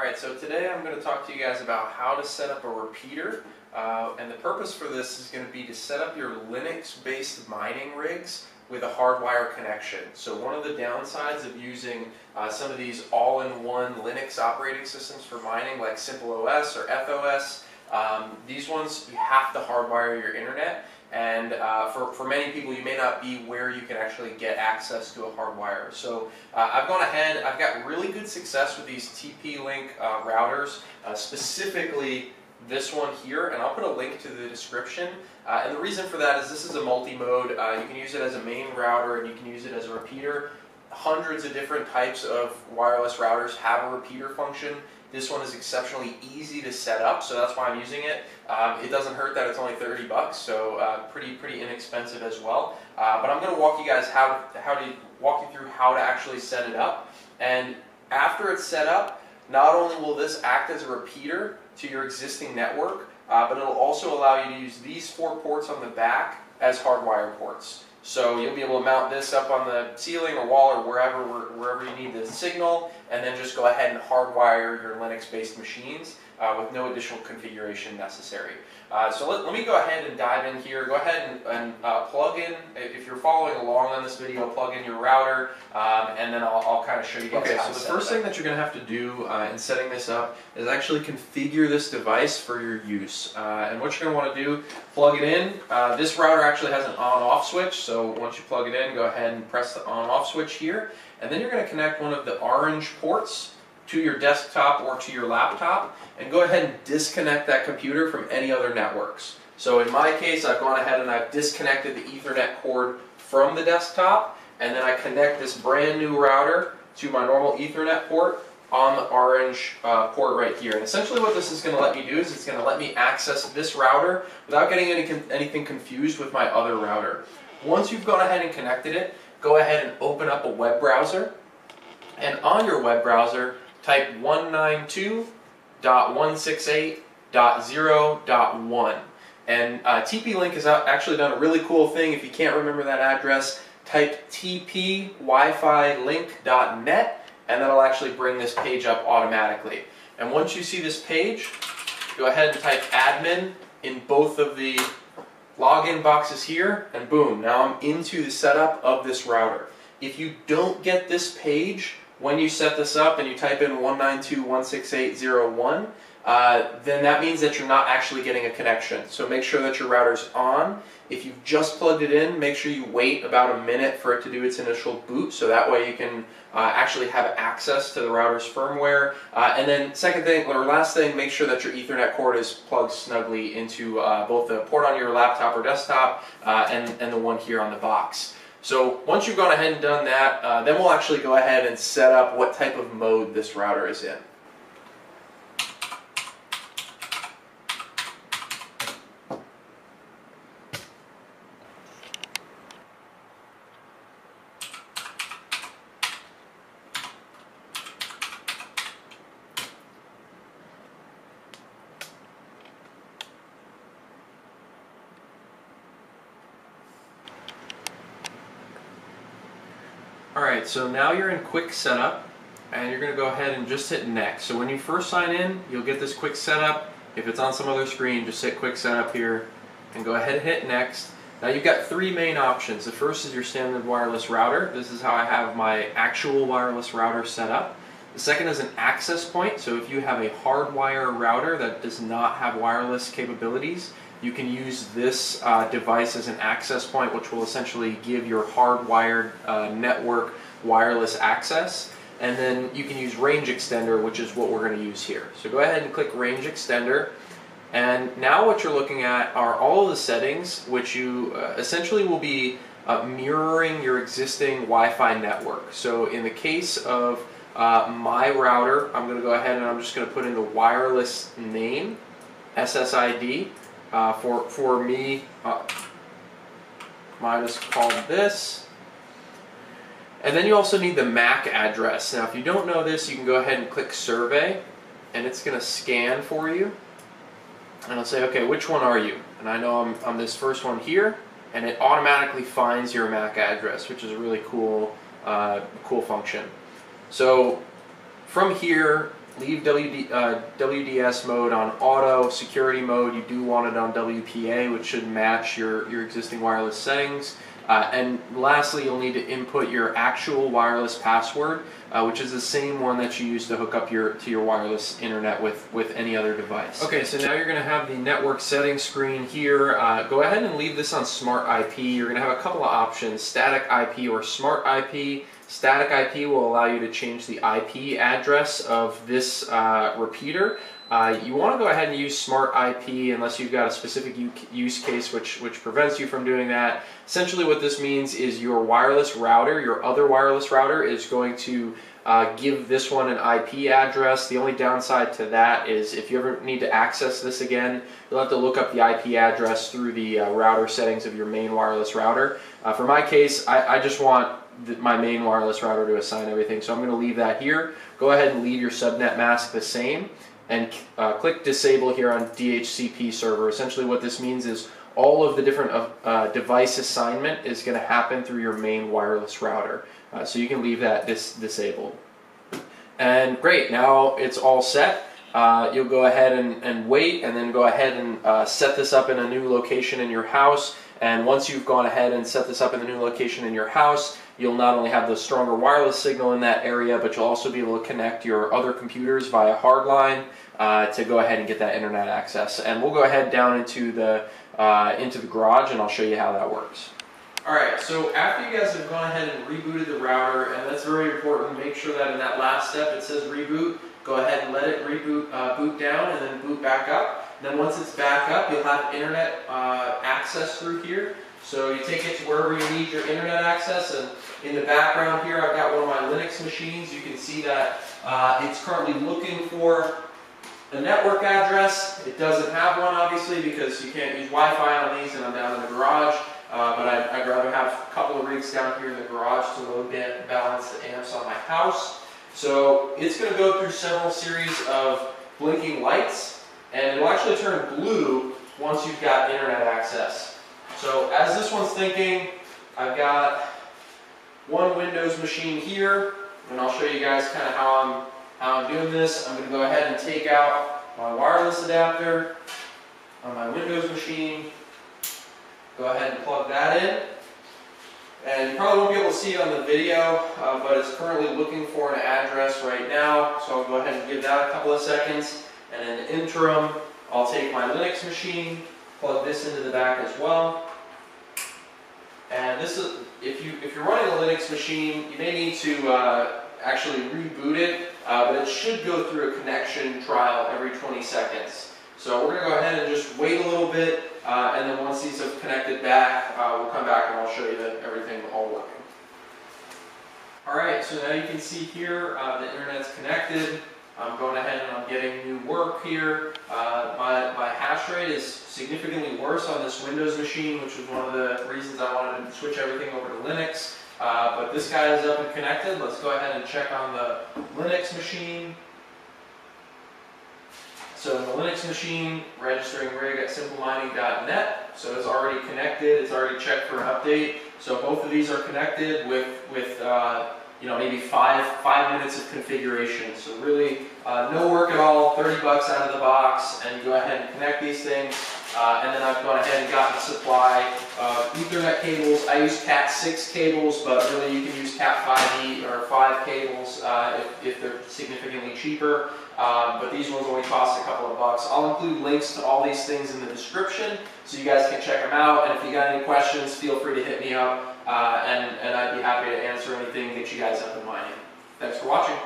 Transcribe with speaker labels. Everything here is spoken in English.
Speaker 1: Alright, so today I'm going to talk to you guys about how to set up a repeater. Uh, and the purpose for this is going to be to set up your Linux-based mining rigs with a hardwire connection. So one of the downsides of using uh, some of these all-in-one Linux operating systems for mining like SimpleOS or ethOS, um, these ones you have to hardwire your internet and uh, for, for many people, you may not be where you can actually get access to a hard wire. So uh, I've gone ahead, I've got really good success with these TP-Link uh, routers, uh, specifically this one here, and I'll put a link to the description. Uh, and the reason for that is this is a multi-mode. Uh, you can use it as a main router, and you can use it as a repeater. Hundreds of different types of wireless routers have a repeater function. This one is exceptionally easy to set up, so that's why I'm using it. Um, it doesn't hurt that it's only 30 bucks, so uh, pretty pretty inexpensive as well. Uh, but I'm going to walk you guys how how to walk you through how to actually set it up. And after it's set up, not only will this act as a repeater to your existing network, uh, but it'll also allow you to use these four ports on the back as hardwire ports. So you'll be able to mount this up on the ceiling or wall or wherever wherever you need the signal, and then just go ahead and hardwire your Linux-based machines uh, with no additional configuration necessary. Uh, so let, let, me go ahead and dive in here. Go ahead and, and uh, plug in, if you're following along on this video, plug in your router, um, and then I'll, I'll kind of show you guys
Speaker 2: Okay, so the first thing that you're going to have to do uh, in setting this up is actually configure this device for your use. Uh, and what you're going to want to do, plug it in. Uh, this router actually has an on-off switch, so once you plug it in, go ahead and press the on-off switch here. And then you're going to connect one of the orange ports to your desktop or to your laptop and go ahead and disconnect that computer from any other networks. So in my case, I've gone ahead and I've disconnected the Ethernet cord from the desktop and then I connect this brand new router to my normal Ethernet port on the orange uh, port right here. And essentially what this is going to let me do is it's going to let me access this router without getting any, anything confused with my other router. Once you've gone ahead and connected it, go ahead and open up a web browser. And on your web browser, type 192.168.0.1. And uh, TP-Link has actually done a really cool thing. If you can't remember that address, type tpwifi-link.net and that'll actually bring this page up automatically. And once you see this page, go ahead and type admin in both of the login boxes here, and boom, now I'm into the setup of this router. If you don't get this page, when you set this up and you type in 192.168.0.1, uh, then that means that you're not actually getting a connection. So make sure that your router's on. If you've just plugged it in, make sure you wait about a minute for it to do its initial boot, so that way you can uh, actually have access to the router's firmware. Uh, and then second thing, or last thing, make sure that your Ethernet cord is plugged snugly into uh, both the port on your laptop or desktop uh, and, and the one here on the box. So once you've gone ahead and done that, uh, then we'll actually go ahead and set up what type of mode this router is in. Alright, so now you're in quick setup and you're going to go ahead and just hit next. So when you first sign in, you'll get this quick setup. If it's on some other screen, just hit quick setup here and go ahead and hit next. Now you've got three main options. The first is your standard wireless router. This is how I have my actual wireless router set up. The second is an access point. So if you have a hardwire router that does not have wireless capabilities, you can use this uh, device as an access point, which will essentially give your hardwired uh, network wireless access. And then you can use range extender, which is what we're going to use here. So go ahead and click range extender. And now what you're looking at are all of the settings, which you uh, essentially will be uh, mirroring your existing Wi-Fi network. So in the case of uh, my router, I'm going to go ahead and I'm just going to put in the wireless name, SSID, uh, for, for me, uh, mine is called this. And then you also need the MAC address. Now if you don't know this, you can go ahead and click survey and it's going to scan for you. And it'll say, okay, which one are you? And I know I'm, I'm this first one here and it automatically finds your MAC address, which is a really cool, uh, cool function. So from here, leave WD, uh, WDS mode on auto, security mode, you do want it on WPA, which should match your, your existing wireless settings. Uh, and lastly, you'll need to input your actual wireless password, uh, which is the same one that you use to hook up your to your wireless internet with with any other device. Okay, so now you're going to have the network settings screen here. Uh, go ahead and leave this on Smart IP. You're going to have a couple of options: static IP or Smart IP. Static IP will allow you to change the IP address of this uh, repeater. Uh, you want to go ahead and use Smart IP unless you've got a specific use case which, which prevents you from doing that. Essentially what this means is your wireless router, your other wireless router is going to uh, give this one an IP address. The only downside to that is if you ever need to access this again, you'll have to look up the IP address through the uh, router settings of your main wireless router. Uh, for my case, I, I just want my main wireless router to assign everything, so I'm going to leave that here. Go ahead and leave your subnet mask the same and uh, click disable here on DHCP server. Essentially what this means is all of the different uh, uh device assignment is going to happen through your main wireless router. Uh, so you can leave that dis disabled. And great, now it's all set. Uh, you'll go ahead and, and, wait and then go ahead and uh, set this up in a new location in your house. And once you've gone ahead and set this up in the new location in your house, you'll not only have the stronger wireless signal in that area, but you'll also be able to connect your other computers via hardline uh, to go ahead and get that internet access. And we'll go ahead down into the uh, into the garage, and I'll show you how that works. All right, so after you guys have gone ahead and rebooted the router, and that's very important, make sure that in that last step it says reboot, go ahead and let it reboot, uh, boot down, and then boot back up. And then once it's back up, you'll have internet uh, access through here. So you take it to wherever you need your internet access, and in the background here, I've got one of my Linux machines. You can see that uh, it's currently looking for a network address. It doesn't have one, obviously, because you can't use Wi-Fi on these, and I'm down in the garage. Uh, but I'd, I'd, rather have a couple of rigs down here in the garage to load balance the amps on my house. So it's going to go through several series of blinking lights, and it'll actually turn blue once you've got internet access. So as this one's thinking, I've got one Windows machine here, and I'll show you guys kind of how I'm, how I'm doing this. I'm going to go ahead and take out my wireless adapter on my Windows machine. Go ahead and plug that in. And you probably won't be able to see it on the video, uh, but it's currently looking for an address right now. So I'll go ahead and give that a couple of seconds. And in the interim, I'll take my Linux machine, plug this into the back as well. And this is, if, you, if you're running a Linux machine, you may need to uh, actually reboot it, uh, but it should go through a connection trial every 20 seconds. So we're going to go ahead and just wait a little bit, uh, and then once these have connected back, uh, we'll come back and I'll show you that everything all working. Alright, so now you can see here uh, the internet's connected. I'm going ahead and I'm getting new work here. Uh, my, my hash rate is significantly worse on this Windows machine, which was one of the reasons I wanted to switch everything over to Linux. Uh, but this guy is up and connected. Let's go ahead and check on the Linux machine. So in the Linux machine, registering rig at simplemining.net. So it's already connected. It's already checked for an update. So both of these are connected with, with uh, you know, maybe five, five minutes of configuration. So really, uh, no work at all, 30 bucks out of the box, and you go ahead and connect these things. Uh, and then I've gone ahead and gotten supply of Ethernet cables. I use Cat6 cables, but really you can use Cat5e or 5 cables uh, if, if, they're significantly cheaper. Um, but these ones only cost a couple of bucks. I'll include links to all these things in the description so you guys can check them out. And if you got any questions, feel free to hit me up uh, and, and I'd be happy to answer anything that you guys have in mind. Thanks for watching.